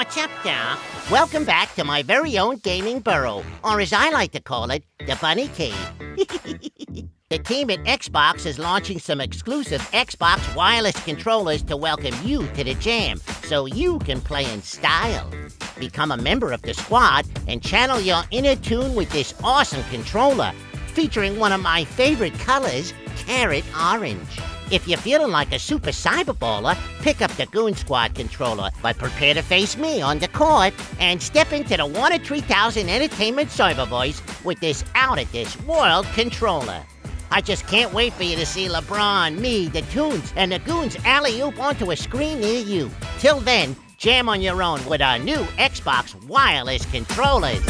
what's up, Doc? Welcome back to my very own gaming burrow, or as I like to call it, the Bunny Cave. the team at Xbox is launching some exclusive Xbox wireless controllers to welcome you to the jam, so you can play in style. Become a member of the squad and channel your inner tune with this awesome controller, featuring one of my favorite colors, carrot orange. If you're feeling like a super cyberballer, pick up the Goon Squad controller, but prepare to face me on the court and step into the 1 of 3000 Entertainment Serververse with this out-of-this-world controller. I just can't wait for you to see LeBron, me, the Tunes, and the Goons alley-oop onto a screen near you. Till then, jam on your own with our new Xbox wireless controllers.